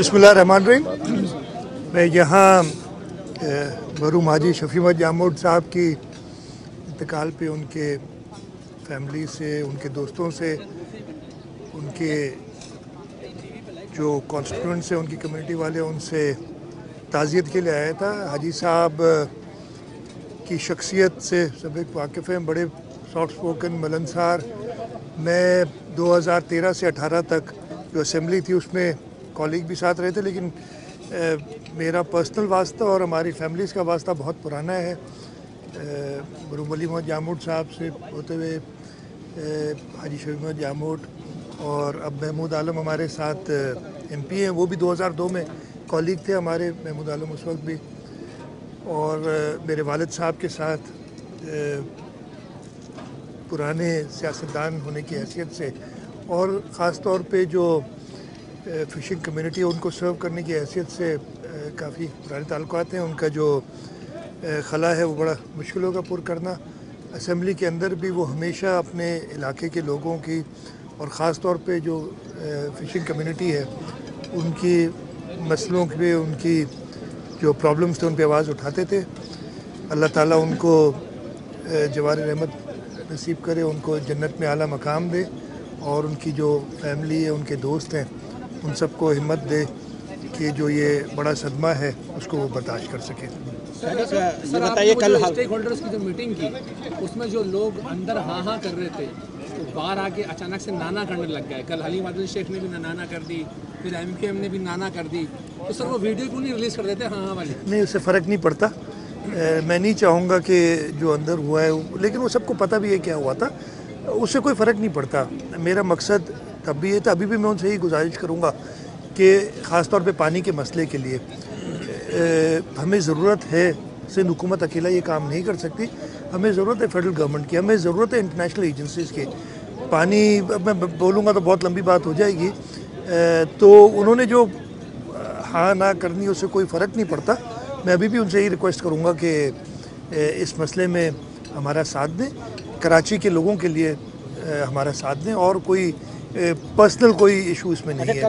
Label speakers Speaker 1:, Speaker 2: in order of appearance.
Speaker 1: بسم اللہ الرحمن الرحیم۔ میں یہاں مرحوم حاجی شفیع مد جامود صاحب کی انتقال پہ ان کے فیملی سے، ان کے دوستوں سے، ان کے جو کانسٹیٹوئنٹس ہیں، ان کی کمیونٹی والے ان سے تعزیت کے لیے آیا تھا۔ حاجی صاحب کی شخصیت سے سب ایک واقف ہیں، بڑے سافٹ سپوکن ملنسار۔ میں دو ہزار تیرہ سے اٹھارہ تک جو اسمبلی تھی، اس میں کالیگ بھی ساتھ رہے تھے، لیکن میرا پرسنل واسطہ اور ہماری فیملیز کا واسطہ بہت پرانا ہے۔ مرحوم علی محمد جاموٹ صاحب سے ہوتے ہوئے حاجی شفیع محمد جاموٹ اور اب محمود عالم ہمارے ساتھ ایم پی ہیں۔ وہ بھی دو ہزار دو میں کالیگ تھے ہمارے، محمود عالم اس وقت بھی۔ اور میرے والد صاحب کے ساتھ پرانے سیاستدان ہونے کی حیثیت سے۔ اور خاص طور پہ جو فشنگ کمیونٹی ہے، ان کو سرو کرنے کی حیثیت سے کافی پرانے تعلقات ہیں۔ ان کا جو خلا ہے، وہ بڑا مشکل ہوگا پر کرنا۔ اسمبلی کے اندر بھی وہ ہمیشہ اپنے علاقے کے لوگوں کی، اور خاص طور پہ جو فشنگ کمیونٹی ہے، ان کی مسئلوں پہ ان کی جو پرابلمس تھے، ان پہ آواز اٹھاتے تھے۔ اللہ تعالیٰ ان کو جوار رحمت نصیب کرے، ان کو جنت میں اعلیٰ مقام دے، اور ان کی جو فیملی ہے، ان کے دوست ہیں ان سب کو ہمت دے کہ جو یہ بڑا صدمہ ہے اس کو وہ برداشت کر سکے۔
Speaker 2: بتائیے کل اسٹیک ہولڈرس کی جو میٹنگ کی اس میں جو لوگ اندر ہاں ہاں کر رہے تھے باہر آ کے اچانک سے نانا کرنے لگ گئے۔ کل حلیم عادل شیخ نے بھی نانا کر دی پھر ایم کے ایم نے بھی نانا کر دی۔ تو سر وہ ویڈیو کیوں نہیں ریلیز کر دیتے ہاں ہاں والی
Speaker 1: نہیں اس سے فرق نہیں پڑتا۔ میں نہیں چاہوں گا کہ جو اندر ہوا ہے لیکن وہ سب کو پتہ بھی ہے کیا ہوا تھا۔ اس سے کوئی فرق نہیں پڑتا۔ میرا مقصد تب بھی یہ تھا ابھی بھی میں ان سے ہی گزارش کروں گا کہ خاص طور پہ پانی کے مسئلے کے لیے ہمیں ضرورت ہے سندھ حکومت اکیلا یہ کام نہیں کر سکتی، ہمیں ضرورت ہے فیڈرل گورنمنٹ کی، ہمیں ضرورت ہے انٹرنیشنل ایجنسیز کی پانی میں بولوں گا تو بہت لمبی بات ہو جائے گی تو انہوں نے جو ہاں نہ کرنی، اس سے کوئی فرق نہیں پڑتا۔ میں ابھی بھی ان سے ہی ریکویسٹ کروں گا کہ اس مسئلے میں ہمارا ساتھ دیں، کراچی کے لوگوں کے لیے ہمارا ساتھ دیں اور کوئی پرسنل کوئی ایشو اس میں نہیں ہے۔